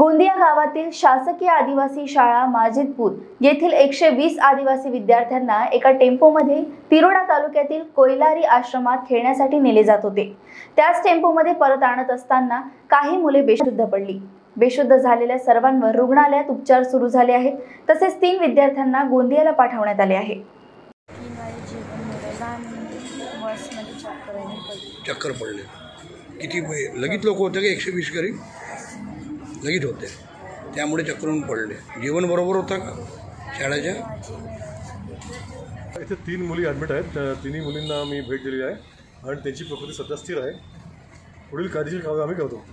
गोंदिया गावातील शासकीय आदिवासी शाळा माजिदपूर येथील एकशे वीस आदिवासी विद्यार्थ्यांना एका टेम्पोमध्ये तिरोडा तालुक्यातील कोयलारी आश्रमात खेळण्यासाठी नेले जात होते. त्याच टेम्पोमध्ये परत आणत असताना काही मुले बेशुद्ध पडली. बेशुद्ध झालेल्या सर्वांवर रुग्णालयात उपचार सुरू झाले आहेत. तसेच तीन विद्यार्थ्यांना गोंदियाला पाठवण्यात आले आहे. चक्कर पडली. किती लगीत लोक होते का एकशे वीस करी लगीत होते. त्यामुळे चक्रून पडले. जीवन बरोबर होतं का? शाळेच्या इथे तीन मुली ॲडमिट आहेत. त्या तिन्ही मुलींना मी भेट दिलेली आहे. आणि त्यांची प्रकृती सध्या स्थिर आहे. पुढील काळजी आम्ही करतो